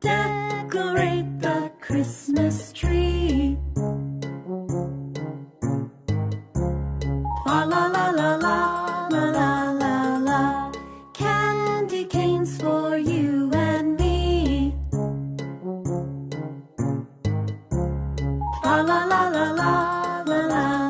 Decorate the Christmas tree. La la la la la la la la. Candy canes for you and me. La la la la la la la.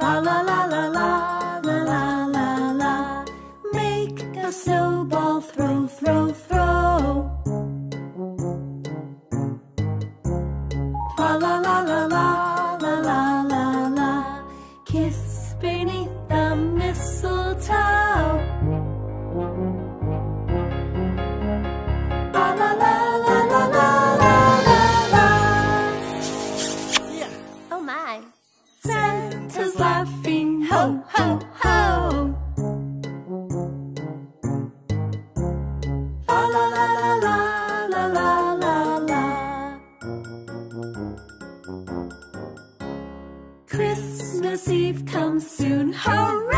La la la la la la la la la. Make a snowball throw throw throw. La la la la la Santa's laughing, ho ho ho. La la la la la la la. Christmas Eve comes soon, hooray!